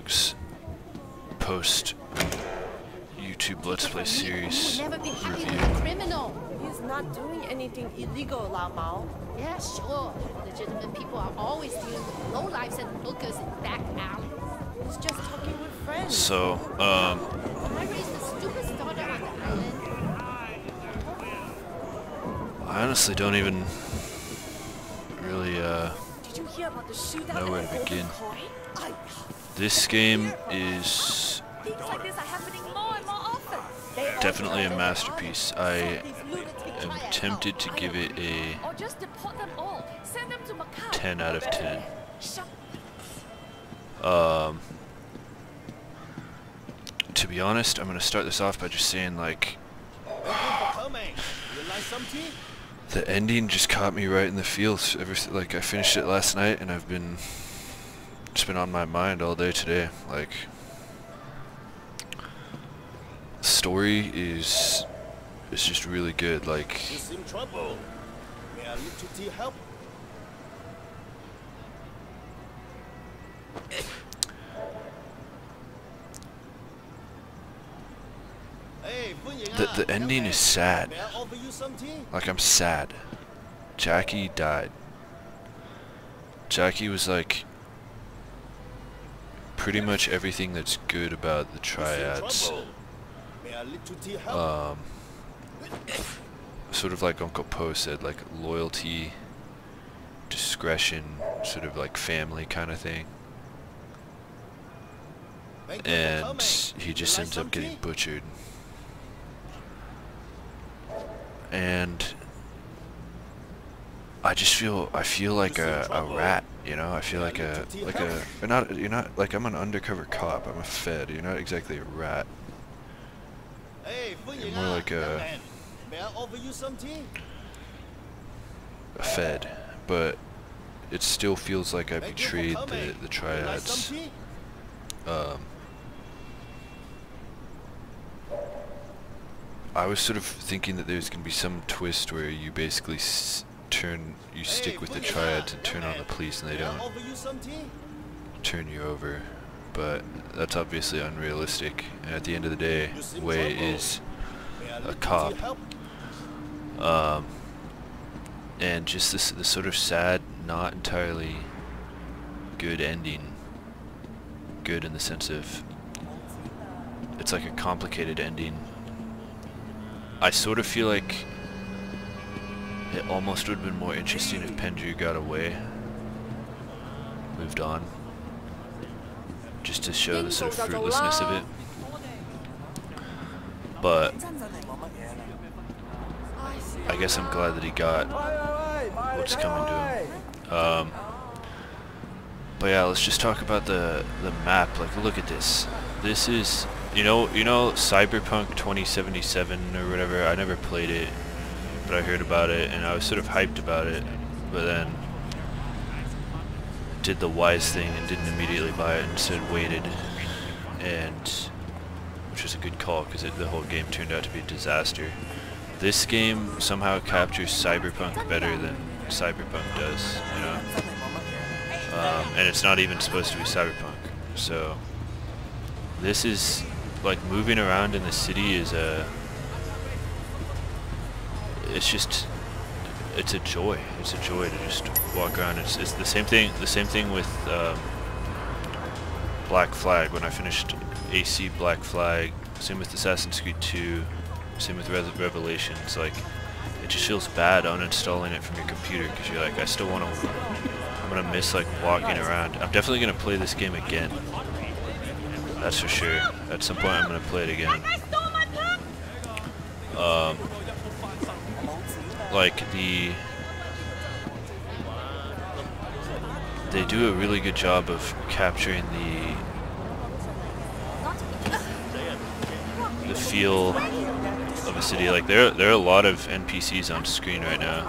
Dogs post YouTube Let's Play series Never been hanging review. criminal. He's not doing anything illegal, Lao Mao. Yeah, sure. Legitimate people are always dealing with lowlifes and hookers in back alleys. He's just talking with friends. So, um, I raised the stupidest daughter on the island. I honestly don't even really, uh, Did you hear about the shootout know where to the begin. This game is definitely a masterpiece. I am tempted to give it a Or just deport them all. Send them to Macau. 10 out of 10. Um, to be honest, I'm gonna start this off by just saying like the ending just caught me right in the feels. Ever like I finished it last night, and I've been it's been on my mind all day today. Like, story is it's just really good. Like, He's in trouble. May I look to tea help? The, the ah, ending is sad. Like, I'm sad. Jackie died. Jackie was like pretty much everything that's good about the triads. Um, sort of like Uncle Po said, like loyalty, discretion, sort of like family kind of thing. And he just ends up getting butchered. And I just feel I feel like a, a rat, you know. I feel like a like a you're not you're not like I'm an undercover cop. I'm a fed. You're not exactly a rat. You're more like a a fed, but it still feels like I betrayed the the triads. Um, I was sort of thinking that there's going to be some twist where you basically turn, you stick with the triads and turn on the police and they don't turn you over. But that's obviously unrealistic. And at the end of the day, Wei is a cop. Um, and just this, this sort of sad, not entirely good ending. Good in the sense of it's like a complicated ending. I sort of feel like it almost would have been more interesting if Pendrew got away, moved on, just to show the sort of fruitlessness of it. But I guess I'm glad that he got what's coming to him. Um, but yeah, let's just talk about the the map. Like, look at this. This is, you know, you know, Cyberpunk 2077 or whatever. I never played it, but I heard about it and I was sort of hyped about it. But then did the wise thing and didn't immediately buy it. Instead, waited, and which was a good call because the whole game turned out to be a disaster. This game somehow captures Cyberpunk better than Cyberpunk does, you know. Um, and it's not even supposed to be Cyberpunk. So this is like moving around in the city is a. It's just, it's a joy. It's a joy to just walk around. It's it's the same thing. The same thing with um, Black Flag. When I finished AC Black Flag, same with Assassin's Creed 2, same with Re- Revelations. Like, it just feels bad uninstalling it from your computer because you're like, I still want to. I'm gonna miss like walking around. I'm definitely gonna play this game again. That's for sure. At some point, I'm gonna play it again. Um, like the they do a really good job of capturing the the feel of a city. Like there, there are a lot of NPCs on screen right now.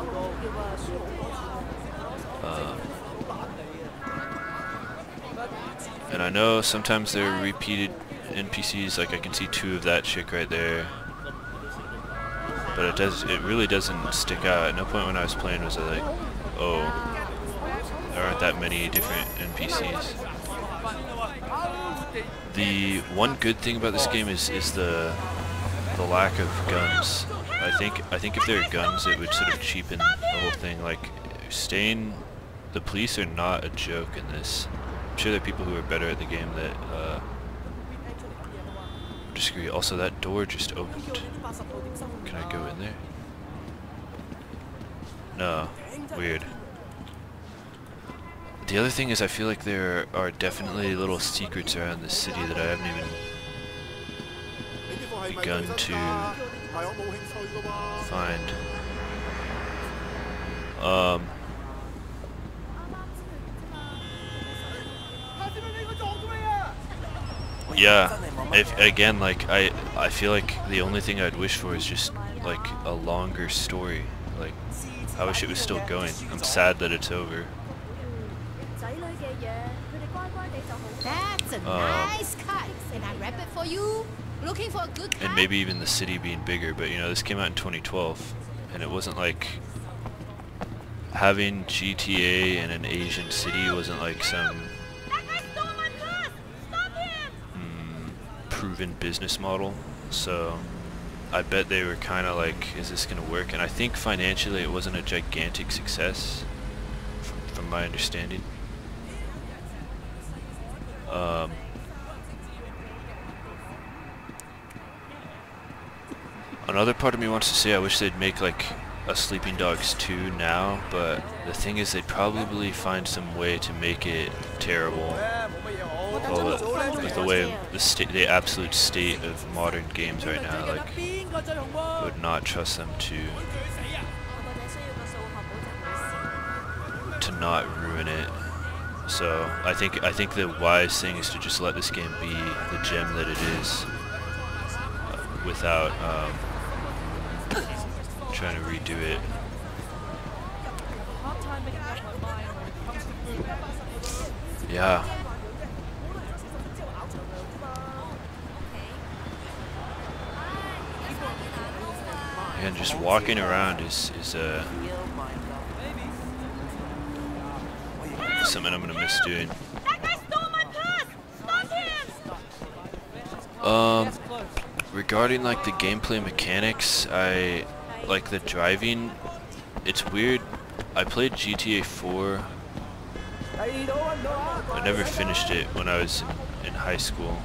Um, and I know sometimes they're repeated NPCs. Like I can see two of that chick right there. But it does, it really doesn't stick out. At no point when I was playing was I like, oh, there aren't that many different NPCs. The one good thing about this game is is the the lack of guns. I think I think if there are guns, it would sort of cheapen the whole thing. Like, staying, the police are not a joke in this. I'm sure there are people who are better at the game that uh, disagree. Also, that door just opened. Can I go in there? No. Weird. The other thing is I feel like there are definitely little secrets around this city that I haven't even begun to find. Um, yeah, if, again, like I, I feel like the only thing I'd wish for is just like a longer story. Like, I wish it was still going. I'm sad that it's over. That's a um, nice cut, and I wrap it for you. Looking for a good And maybe even the city being bigger, but you know, this came out in 2012, and it wasn't like having GTA in an Asian city wasn't like some business model. So I bet they were kind of like, is this going to work? And I think financially it wasn't a gigantic success, from, from my understanding. Um, Another part of me wants to say I wish they'd make like a Sleeping Dogs 2 now, but the thing is they'd probably find some way to make it terrible call it, with the way the, the absolute state of modern games right now, like, would not trust them to to not ruin it. So I think I think the wise thing is to just let this game be the gem that it is, uh, without um, trying to redo it. Yeah. And just walking around is is uh, something I'm gonna miss doing. Um, regarding like the gameplay mechanics, I like the driving. It's weird. I played GTA 4. I never finished it when I was in, in high school,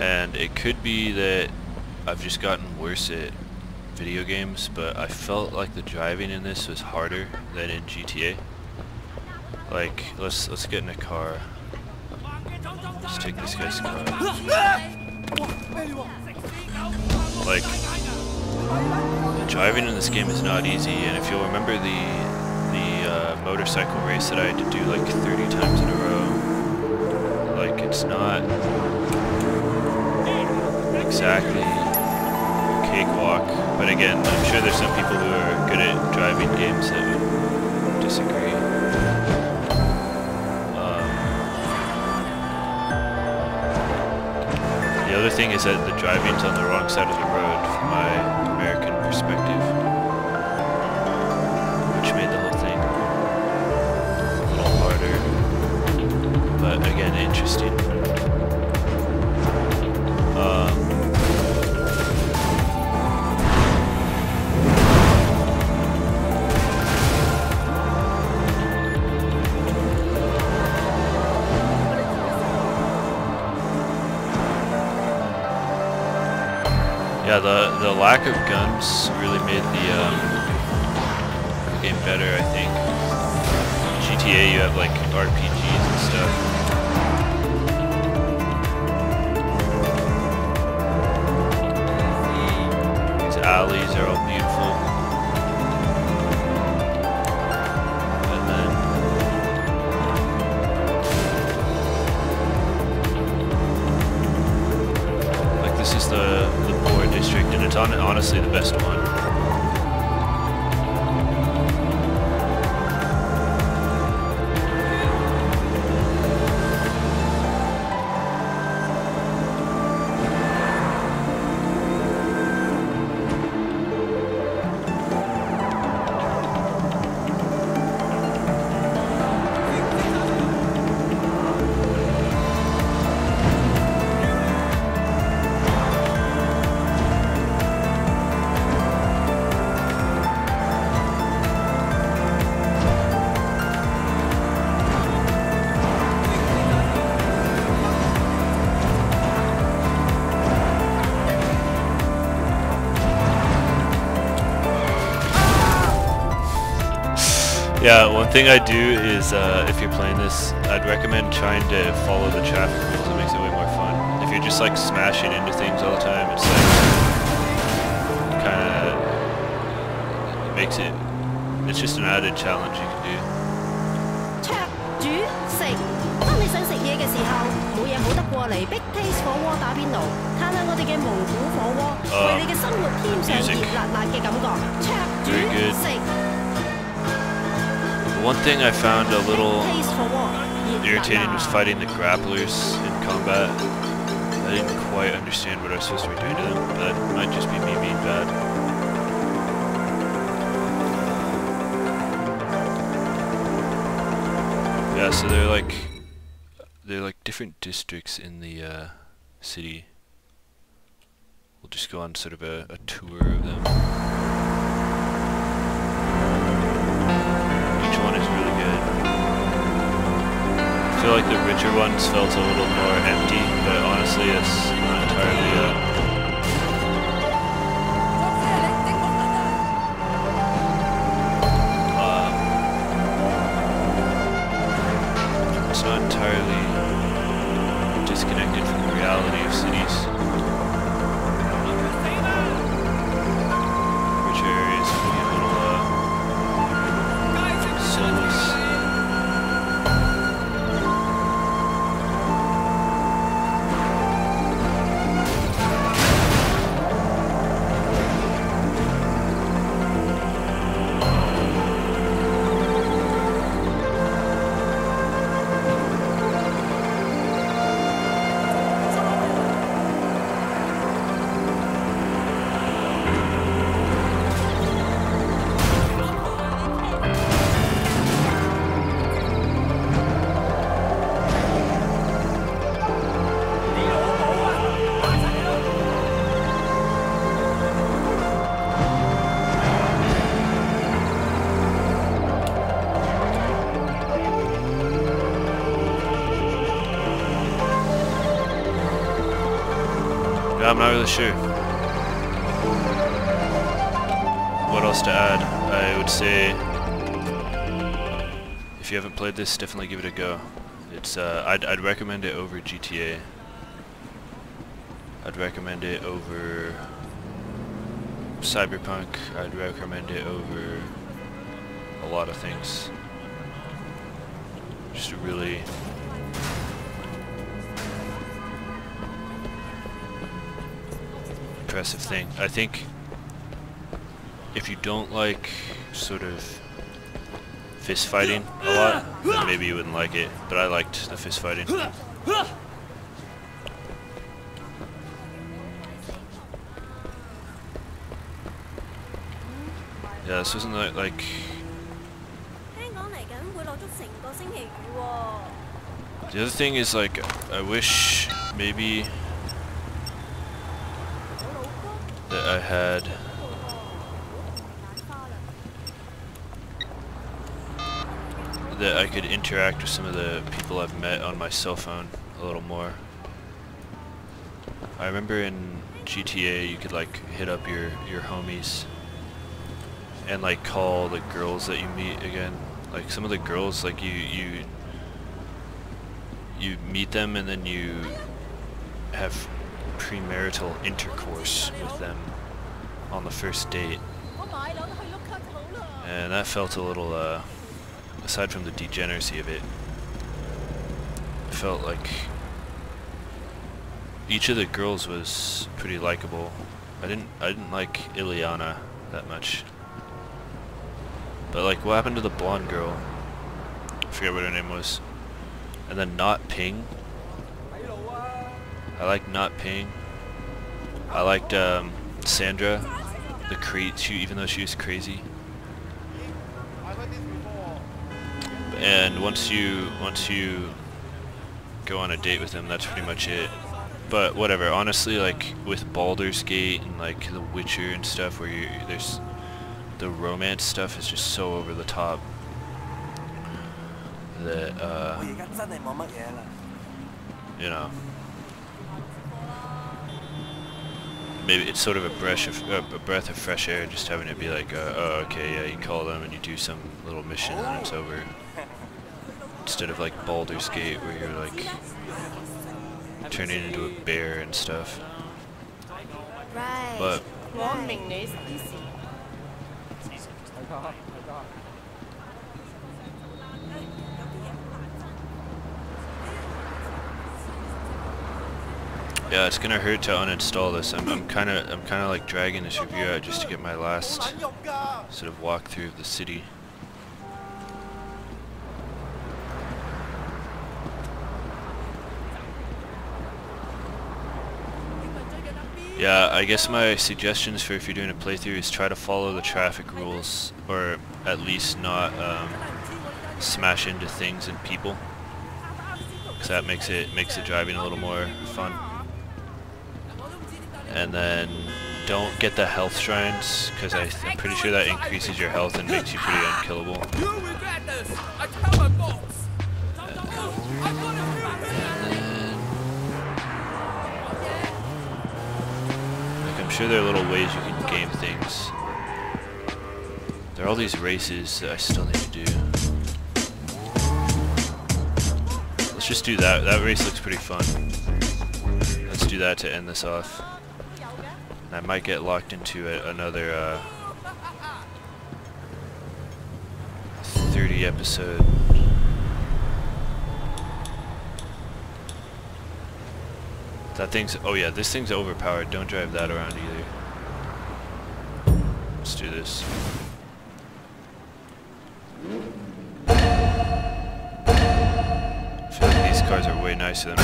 and it could be that I've just gotten worse at video games. But I felt like the driving in this was harder than in GTA. Like, let's let's get in a car. Let's take this guy's car. Like, driving in this game is not easy, and if you'll remember the the uh, motorcycle race that I had to do like 30 times in a row, like it's not exactly cakewalk. But again, I'm sure there's some people who are good at driving games that would disagree. Um, The other thing is that the driving's on the wrong side of the road from my American perspective, the lack of guns really made the um, game better. I think GTA you have like RPGs and stuff. These alleys are all beautiful, one thing I do is uh, if you're playing this, I'd recommend trying to follow the traffic rules. It makes it way more fun. If you're just like smashing into things all the time, it's like kind of makes it. It's just an added challenge you can do. 灼煮食。当你想食嘢嘅时候，冇嘢好得过嚟 Big Taste 火锅打边炉，叹下我哋嘅蒙古火锅，啊为你嘅生活添上 music 热辣辣嘅感觉。灼煮 Very good. 食 The one thing I found a little irritating was fighting the grapplers in combat. I didn't quite understand what I was supposed to be doing to them. Might just be me being bad. Yeah, so they're like they're like different districts in the uh, city. We'll just go on sort of a, a tour of them. I feel like the richer ones felt a little more empty, but honestly it's not entirely um, entirely disconnected from the reality of cities. I'm not really sure. What else to add? I would say if you haven't played this, definitely give it a go. It's uh, I'd I'd recommend it over GTA. I'd recommend it over Cyberpunk. I'd recommend it over a lot of things. Just a really impressive thing. I think if you don't like sort of fist fighting a lot, then maybe you wouldn't like it. But I liked the fist fighting. Yeah, this wasn't like, like the other thing is like I wish maybe ahead. That I could interact with some of the people I've met on my cell phone a little more. I remember in GTA you could like hit up your, your homies and like call the girls that you meet again. Like some of the girls like you you you meet them and then you have premarital intercourse with them on the first date. And that felt a little, uh, aside from the degeneracy of it, it felt like each of the girls was pretty likable. I didn't, I didn't like Ilyana that much. But like, what happened to the blonde girl? I forget what her name was. And then not Ping. I like not Ping. I liked, um, Sandra, the cra she, even though she was crazy. And once you once you go on a date with him, that's pretty much it. But whatever, honestly, like with Baldur's Gate and like The Witcher and stuff, where you there's the romance stuff is just so over the top that uh, you know. maybe it's sort of a breath of uh, a breath of fresh air, just having it be like, uh, oh, okay, yeah, you call them and you do some little mission and it's over. Instead of like Baldur's Gate, where you're like turning into a bear and stuff. Right. But. Yeah, it's gonna hurt to uninstall this. I'm, I'm kind of, I'm kind of like dragging this review out just to get my last sort of walkthrough of the city. Yeah, I guess my suggestions for if you're doing a playthrough is try to follow the traffic rules, or at least not um, smash into things and people, because that makes it makes the driving a little more fun. And then don't get the health shrines, because I'm pretty sure that increases your health and makes you pretty unkillable. I'm sure there are little ways you can game things. There are all these races that I still need to do. Let's just do that. That race looks pretty fun. Let's do that to end this off. And I might get locked into a, another uh, 30 episode. That thing's, oh yeah, this thing's overpowered. Don't drive that around either. Let's do this. I feel like these cars are way nicer than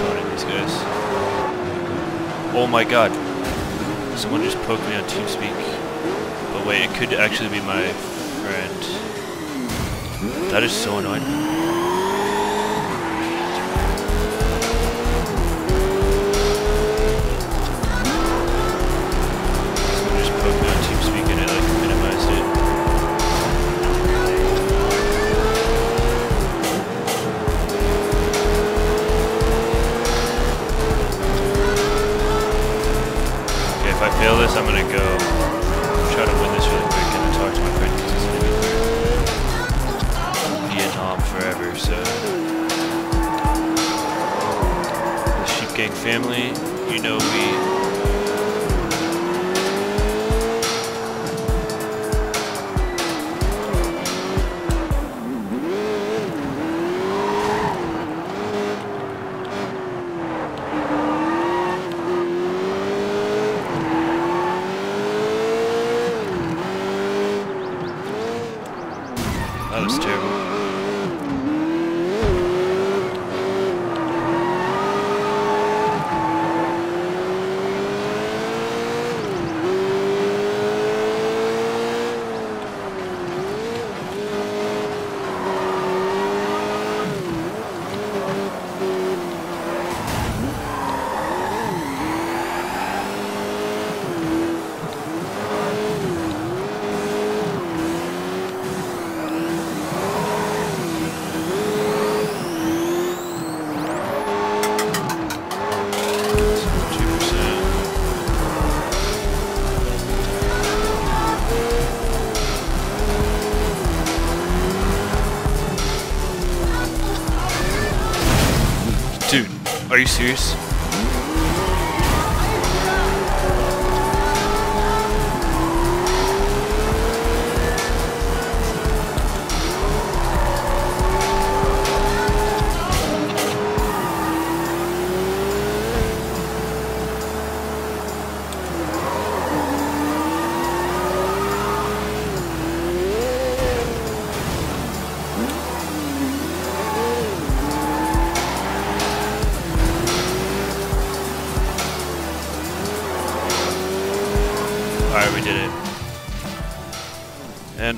Phoning these guys. Oh my god. Someone just poked me on TeamSpeak. But wait, it could actually be my friend. That is so annoying.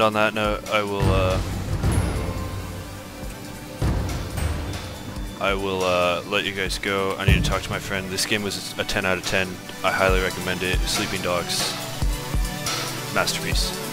And on that note, I will uh, I will uh, let you guys go. I need to talk to my friend. This game was a 10 out of 10. I highly recommend it. Sleeping Dogs. Masterpiece.